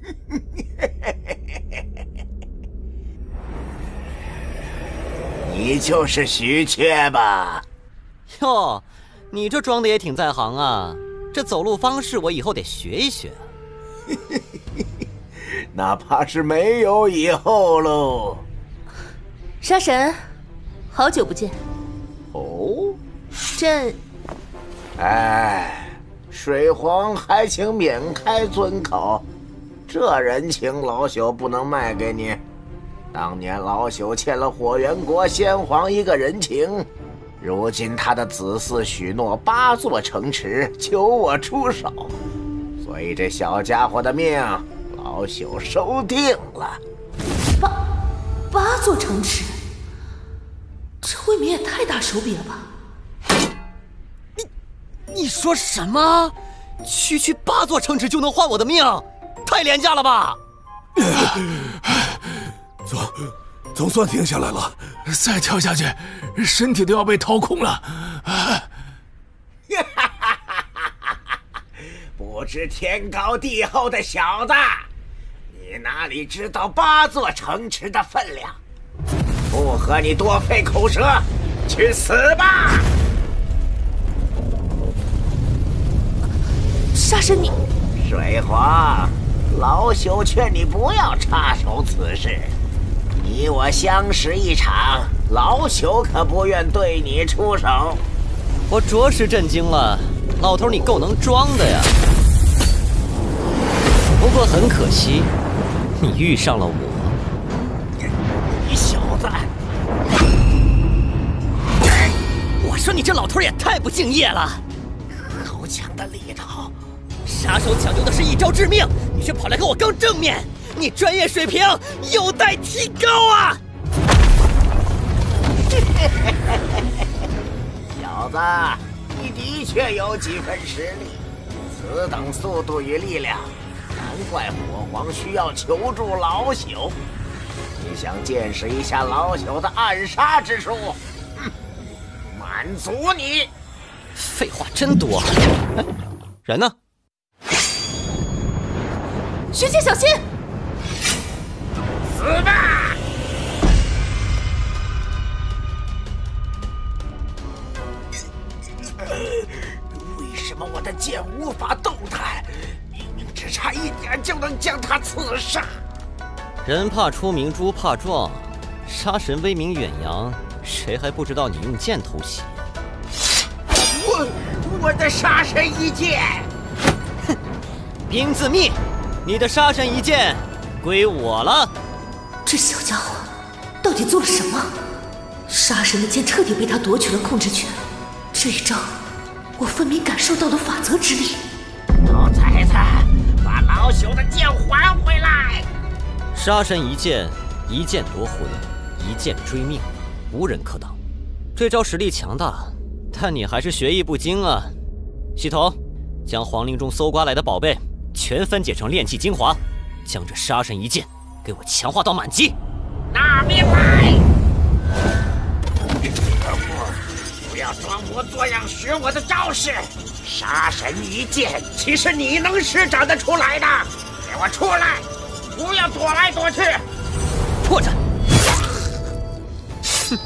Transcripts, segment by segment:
你就是徐缺吧？哟，你这装的也挺在行啊！这走路方式我以后得学一学。哪怕是没有以后喽。杀神，好久不见。哦，朕。哎，水皇还请免开尊口，这人情老朽不能卖给你。当年老朽欠了火元国先皇一个人情，如今他的子嗣许诺八座城池，求我出手，所以这小家伙的命。老朽收定了，八八座城池，这未免也太大手笔了吧？你你说什么？区区八座城池就能换我的命？太廉价了吧！总总算停下来了，再跳下去，身体都要被掏空了。哈哈哈哈哈哈不知天高地厚的小子！你哪里知道八座城池的分量？不和你多费口舌，去死吧！杀神你，水皇，老朽劝你不要插手此事。你我相识一场，老朽可不愿对你出手。我着实震惊了，老头你够能装的呀！不过很可惜。你遇上了我，你小子！我说你这老头也太不敬业了，好强的力道！杀手讲究的是一招致命，你却跑来跟我刚正面，你专业水平有待提高啊！小子，你的确有几分实力，此等速度与力量。难怪火皇需要求助老朽，你想见识一下老朽的暗杀之术？哼，满足你！废话真多。人呢？徐姐，小心！死吧！为什么我的剑无法动弹？明明只差一点就能将他刺杀。人怕出名猪怕壮，杀神威名远扬，谁还不知道你用剑偷袭？我我的杀神一剑！哼，兵自灭，你的杀神一剑归我了。这小家伙到底做了什么？杀神的剑彻底被他夺取了控制权。这一招，我分明感受到了法则之力。老崽子！老朽的剑还回来！杀神一剑，一剑夺魂，一剑追命，无人可挡。这招实力强大，但你还是学艺不精啊！系统，将皇陵中搜刮来的宝贝全分解成炼气精华，将这杀神一剑给我强化到满级。那命来！可恶！不要装模作样学我的招式！杀神一剑，岂是你能施展得出来的？给我出来！不要躲来躲去！破绽！哼，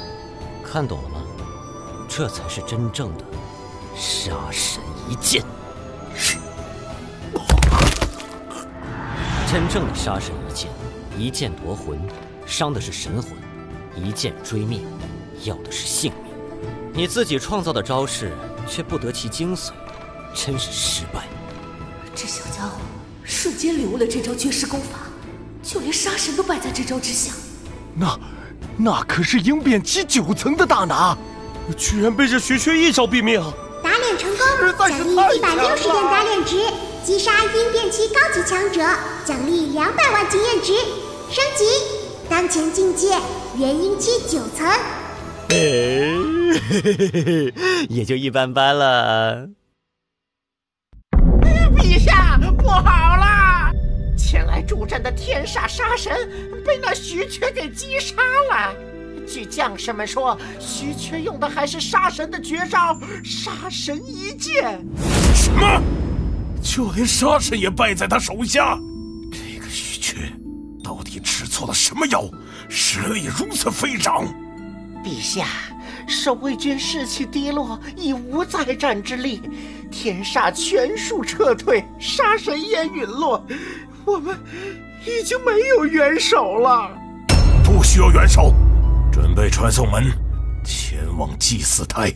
看懂了吗？这才是真正的杀神一剑。真正的杀神一剑，一剑夺魂，伤的是神魂；一剑追命，要的是性命。你自己创造的招式，却不得其精髓。真是失败！这小家伙瞬间领悟了这招绝世功法，就连杀神都败在这招之下。那，那可是应变期九层的大拿，居然被这徐缺一招毙命！打脸成功，奖励一百六十点打脸值；击杀应变期高级强者，奖励两百万经验值。升级，当前境界元婴期九层。嘿嘿嘿，也就一般般了。陛下，不好了！前来助阵的天煞杀神被那徐缺给击杀了。据将士们说，徐缺用的还是杀神的绝招——杀神一剑。什么？就连杀神也败在他手下？这个徐缺到底吃错了什么药，实力如此飞涨？陛下，守卫军士气低落，已无再战之力，天煞全数撤退，杀神烟陨落，我们已经没有援手了。不需要援手，准备传送门，前往祭祀台。